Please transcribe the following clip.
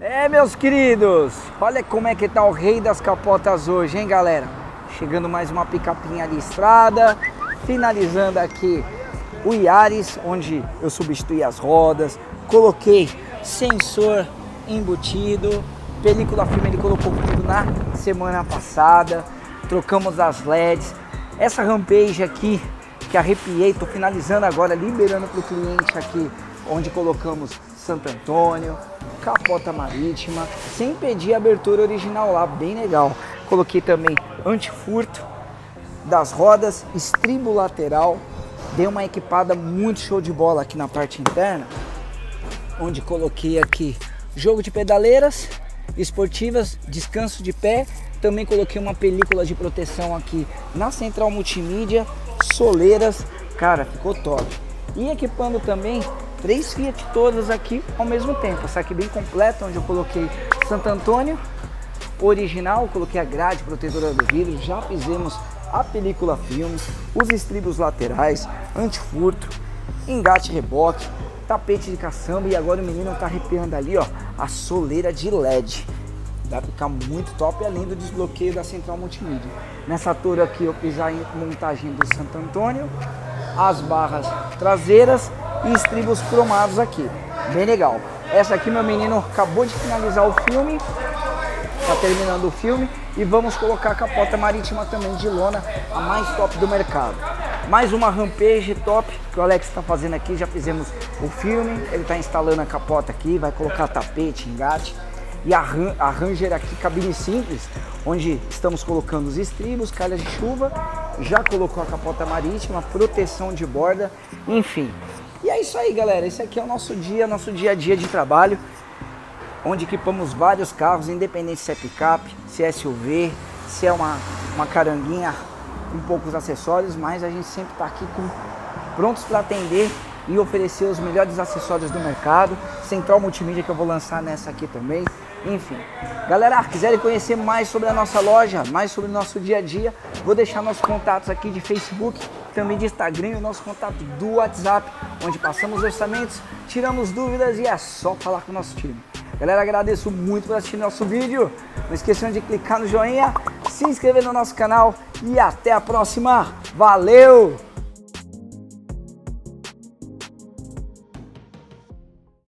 É, meus queridos, olha como é que tá o rei das capotas hoje, hein, galera? Chegando mais uma picapinha listrada, finalizando aqui o Yaris, onde eu substituí as rodas, coloquei sensor embutido, película filme ele colocou comigo na semana passada, trocamos as LEDs, essa rampage aqui que arrepiei, tô finalizando agora, liberando para o cliente aqui, onde colocamos Santo Antônio, capota marítima, sem pedir a abertura original lá, bem legal. Coloquei também antifurto das rodas, estribo lateral, dei uma equipada muito show de bola aqui na parte interna, onde coloquei aqui jogo de pedaleiras esportivas, descanso de pé, também coloquei uma película de proteção aqui na central multimídia, soleiras, cara, ficou top. E equipando também três Fiat todas aqui ao mesmo tempo. Essa aqui bem completa, onde eu coloquei Santo Antônio, original, coloquei a grade protetora do vidro, já fizemos a película filme, os estribos laterais, antifurto, engate reboque, tapete de caçamba e agora o menino tá arrepiando ali, ó, a soleira de LED. Vai ficar muito top, além do desbloqueio da central multimídia. Nessa torre aqui eu fiz a montagem do Santo Antônio, as barras traseiras e estribos cromados aqui. Bem legal. Essa aqui meu menino acabou de finalizar o filme, tá terminando o filme e vamos colocar a capota marítima também de lona, a mais top do mercado. Mais uma rampage top que o Alex está fazendo aqui, já fizemos o filme, ele está instalando a capota aqui, vai colocar tapete, engate e a, a Ranger aqui, cabine simples, onde estamos colocando os estribos, calhas de chuva, já colocou a capota marítima, proteção de borda, enfim. E é isso aí, galera. Esse aqui é o nosso dia, nosso dia a dia de trabalho, onde equipamos vários carros, independente se é picape, se é SUV, se é uma, uma caranguinha com poucos acessórios, mas a gente sempre está aqui com, prontos para atender e oferecer os melhores acessórios do mercado. Central multimídia que eu vou lançar nessa aqui também. Enfim, galera, quiserem conhecer mais sobre a nossa loja, mais sobre o nosso dia a dia, vou deixar nossos contatos aqui de Facebook, também de Instagram e o nosso contato do WhatsApp, onde passamos orçamentos, tiramos dúvidas e é só falar com o nosso time. Galera, agradeço muito por assistir nosso vídeo. Não esqueçam de clicar no joinha, se inscrever no nosso canal e até a próxima. Valeu!